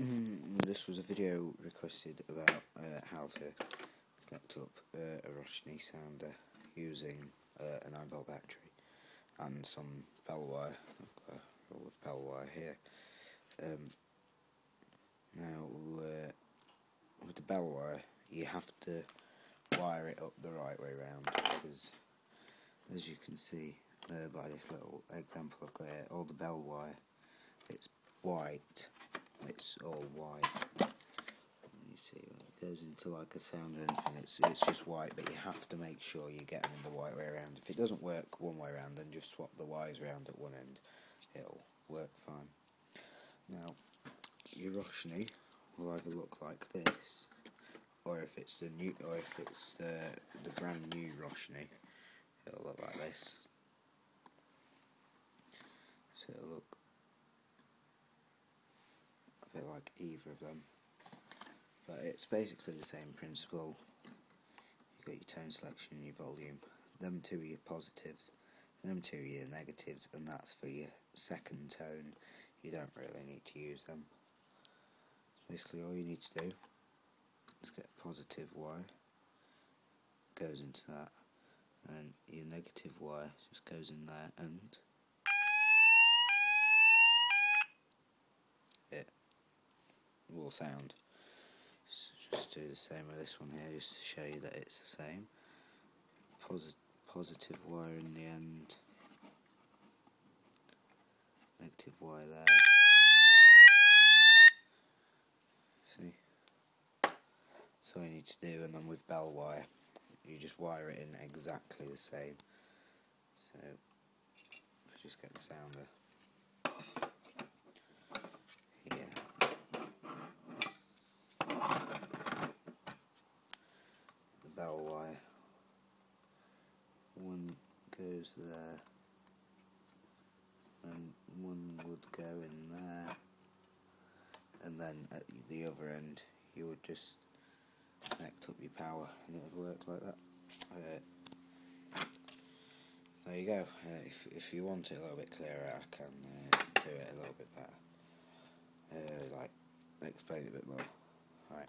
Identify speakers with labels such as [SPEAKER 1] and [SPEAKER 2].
[SPEAKER 1] Mm, this was a video requested about uh, how to connect up uh, a Roshni sounder using uh, a 9 volt battery and some bell wire. I've got a roll of bell wire here. Um, now, uh, with the bell wire, you have to wire it up the right way round because, as you can see uh, by this little example I've got here, all the bell wire, it's white it's all white. You see, it goes into like a sound or anything. It's it's just white, but you have to make sure you get them in the right way around. If it doesn't work one way around, then just swap the wires around at one end. It'll work fine. Now, your Roshni will either look like this, or if it's the new, or if it's the the brand new Roshni, it'll look like this. So it'll look bit like either of them. But it's basically the same principle. You've got your tone selection, your volume. Them two are your positives, them two are your negatives, and that's for your second tone. You don't really need to use them. Basically all you need to do is get positive Y, goes into that, and your negative Y just goes in there, and will sound. So just do the same with this one here, just to show you that it's the same. Posi positive wire in the end, negative wire there. See? That's all you need to do, and then with bell wire, you just wire it in exactly the same. So, if just get the sounder. Bell wire. One goes there, and one would go in there, and then at the other end you would just connect up your power and it would work like that. Uh, there you go. Uh, if, if you want it a little bit clearer, I can uh, do it a little bit better. Uh, like, explain it a bit more. Alright.